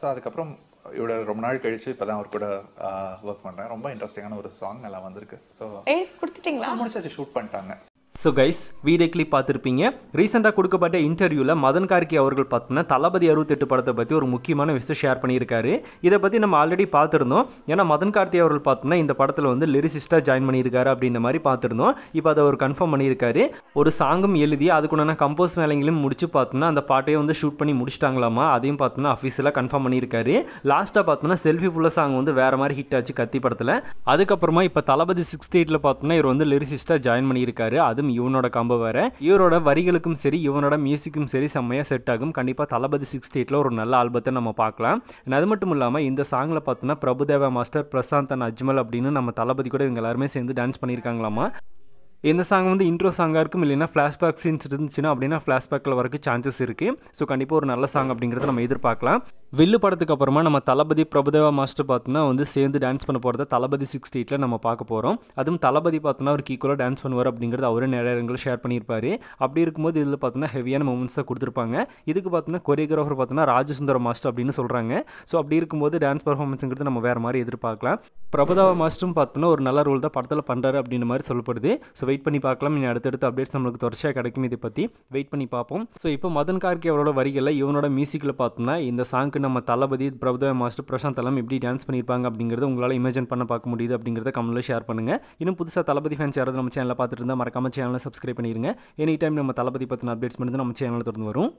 So அதுக்கப்புறம் இவரோட ரொம்ப நாள் கழிச்சு இப்போ தான் அவர் கூட ஒர்க் பண்ணுறேன் ரொம்ப இன்ட்ரெஸ்டிங்கான ஒரு சாங் நல்லா வந்திருக்கு. ஸோ கொடுத்துட்டீங்களா? முடிச்சாச்சு. ஷூட் பண்ணிட்டாங்க. ஸோ கைஸ் வீடியோ கிளிப் பார்த்துருப்பீங்க. ரீசெண்டாக கொடுக்கப்பட்ட இன்டர்வியூவில் மதன் கார்கி அவர்கள் பார்த்தோன்னா தளபதி அறுபத்தெட்டு படத்தை பற்றி ஒரு முக்கியமான விஷயம் ஷேர் பண்ணியிருக்காரு. இதை பற்றி நம்ம ஆல்ரெடி பார்த்துருந்தோம். ஏன்னா மதன் கார்த்தி அவர்கள் பார்த்தோன்னா இந்த படத்தில் வந்து லிரிசிஸ்டாக ஜாயின் பண்ணியிருக்காரு அப்படின்ற மாதிரி பார்த்துருந்தோம். இப்போ அதை அவர் கன்ஃபார்ம் பண்ணியிருக்காரு. ஒரு சாங்கும் எழுதி அதுக்குண்டான கம்போஸ் வேலைங்களையும் முடிச்சு பார்த்தோன்னா அந்த பாட்டையே வந்து ஷூட் பண்ணி முடிச்சிட்டாங்களாமா? அதையும் பார்த்தோன்னா அஃபீஸியலாக கன்ஃபார்ம் பண்ணியிருக்காரு. லாஸ்ட்டாக பார்த்தோன்னா செல்ஃபி ஃபுல்லாக சாங் வந்து வேறு மாதிரி ஹிட் ஆச்சு கத்தி படத்தில். அதுக்கப்புறமா இப்போ தளபதி சிக்ஸ்டி எயிட்டில் பார்த்தோன்னா இவர் வந்து லிரிசிஸ்டாக ஜாயின் பண்ணியிருக்காரு. அதுவும் இவனோட காம்போ வேறு. இவரோட வரிகளுக்கும் சரி இவனோட மியூசிக்கும் சரி செம்மையாக செட் ஆகும். கண்டிப்பாக தளபதி சிக்ஸ்டி எயிட்டில் ஒரு நல்ல ஆல்பத்தை நம்ம பார்க்கலாம். அது மட்டும் இல்லாமல் இந்த சாங்கில் பார்த்தோன்னா பிரபுதேவா மாஸ்டர் பிரசாந்த் அண்ட் அஜ்மல் அப்படின்னு நம்ம தளபதி கூட இவங்க எல்லாருமே சேர்ந்து டான்ஸ் பண்ணியிருக்காங்களாமா? எந்த சாங் வந்து இன்ட்ரோ சாங்காக இருக்கும் இல்லைன்னா ஃப்ளாஷ்பேக் சீன்ஸ் இருந்துச்சுன்னா அப்படின்னா ஃப்ளாஷ்பேக்கில் வரக்கு சான்சஸ் இருக்குது ஸோ கண்டிப்பாக ஒரு நல்ல சாங் அப்படிங்கிறத நம்ம எதிர்பார்க்கலாம். வில்லு படத்துக்கு அப்புறமா நம்ம தளபதி பிரபுதேவா மாஸ்டர் பார்த்தோன்னா வந்து சேர்ந்து டான்ஸ் பண்ண போகிறத தளபதி சிக்ஸ்டி எயிட்டில் நம்ம பார்க்க போகிறோம் அதுவும் தளபதி பார்த்தோன்னா அவருக்கு ஈக்குவலாக டான்ஸ் பண்ணுவார் அப்படிங்கிறது அவரே நிறைய இடங்களில் ஷேர் பண்ணியிருப்பார். அப்படி இருக்கும்போது இதில் பார்த்தோன்னா ஹெவியான மூமெண்ட்ஸ் தான் கொடுத்துருப்பாங்க. இதுக்கு பார்த்தோன்னா கொரியோகிராஃபர் பார்த்தோன்னா ராஜசுந்தர மாஸ்டர் அப்படின்னு சொல்கிறாங்க ஸோ அப்படி இருக்கும்போது டான்ஸ் பர்ஃபார்மன்ஸுங்கிறது நம்ம வேறு மாதிரி எதிர்பார்க்கலாம். பிரபுதேவா மாஸ்டரும் பார்த்தோன்னா ஒரு நல்ல ரோல் தான் படத்தில் பண்ணுறாரு அப்படின்ற மாதிரி சொல்லப்படுது. ஸோ வெயிட் பண்ணி பார்க்கலாம். இனி அடுத்தடுத்த அப்டேட்ஸ் நம்மளுக்கு தொடர்ச்சியாக கிடைக்கும் இதை பற்றி வெயிட் பண்ணி பார்ப்போம். ஸோ இப்போ மதன் கார்கே அவரோட வரிகளில் இவனோட மியூசிக்கில் பார்த்தோம்னா இந்த சாங்க்கு நம்ம தளபதி பிரபுதேவ மாஸ்டர் பிரசாந்த் எல்லாம் எப்படி டான்ஸ் பண்ணியிருப்பாங்க அப்படிங்கிறத உங்களால் இமேஜின் பண்ண பார்க்க முடியுது அப்படிங்கிறத கமெண்ட்டில் ஷேர் பண்ணுங்கள் இன்னும் புதுசாக தளபதி ஃபேன்ஸ் யாராவது நம்ம சேனலில் பார்த்துட்டு இருந்தால் மறக்காம சேனலை சப்ஸ்கிரைப் பண்ணிடுங்க எனி டைம் நம்ம தளபதி பற்றின அப்டேட்ஸ் மட்டும் நம்ம சேனலில் தொடர்ந்து வரும்.